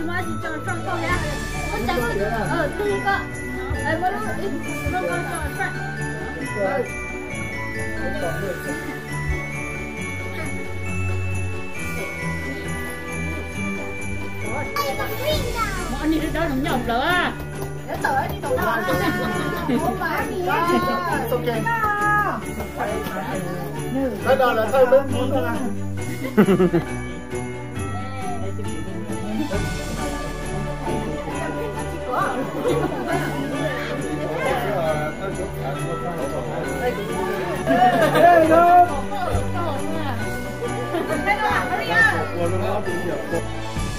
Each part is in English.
什么是叫上高呀？我讲过，呃，第一个，哎，我都什么叫帅？Mọi người đó không nhầm rồi à. Để tới đi tụi nó. Không phải gì á. Ok. Cái đó là thôi bên muốn thôi Hey, no! Đây là 我怎么好主意啊？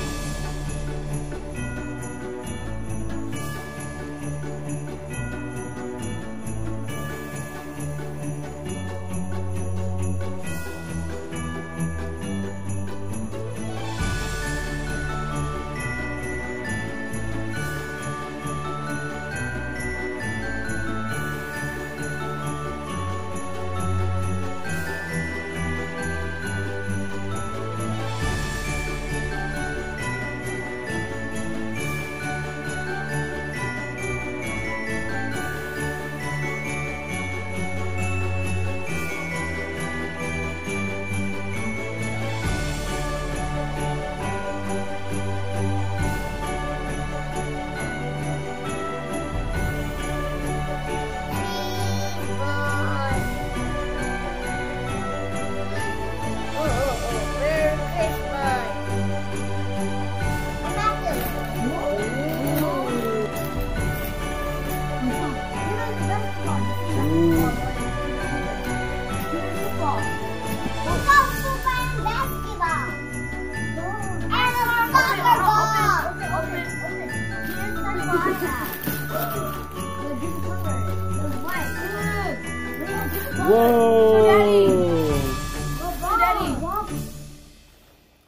Whoa!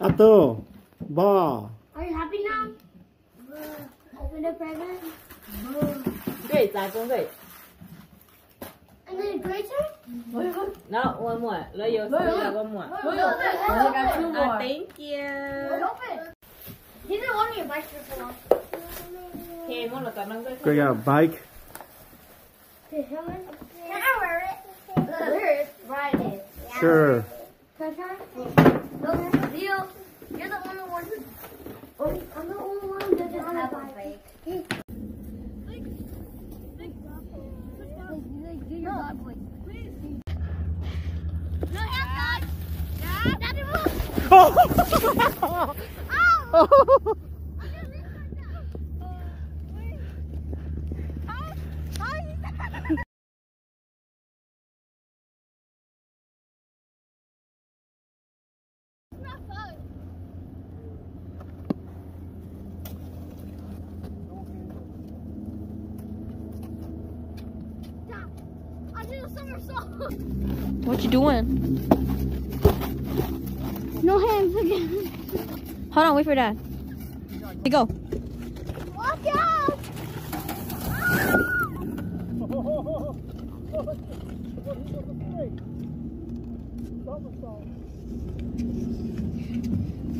Ato, ba. Are you happy now? Open the present. Great, tại con great. And then greater? No, one more. Loyal, loyal, one more. Only got two more. thank you. Open. He didn't want me to bite this one. Okay, một là toàn Sure. Can I try? No, Leo, you're the only one who. Oh, I'm the only one who doesn't have a bike. Your dog What you doing? No hands again. Hold on, wait for dad. Here go. Watch out!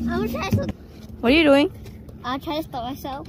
I'm gonna try to. What are you doing? I'll try to stop myself.